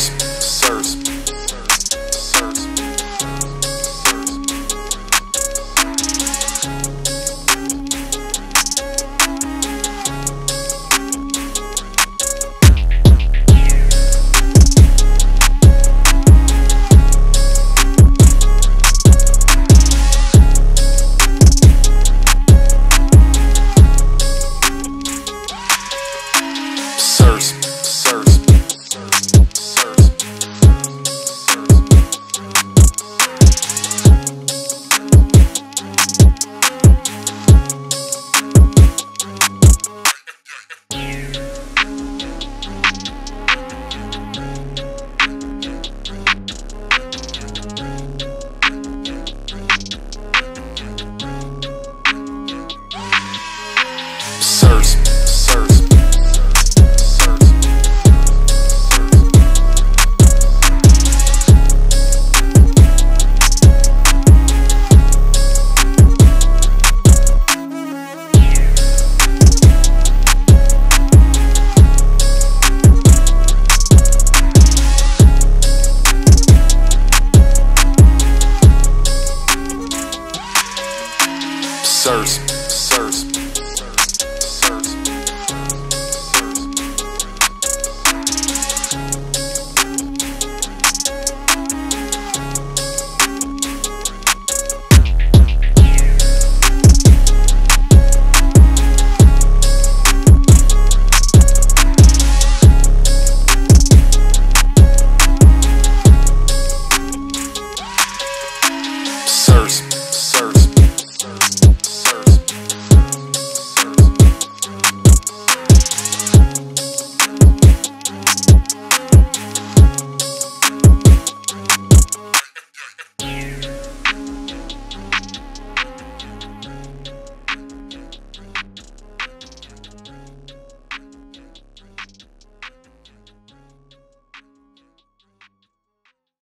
Sirs. Sirs, sirs.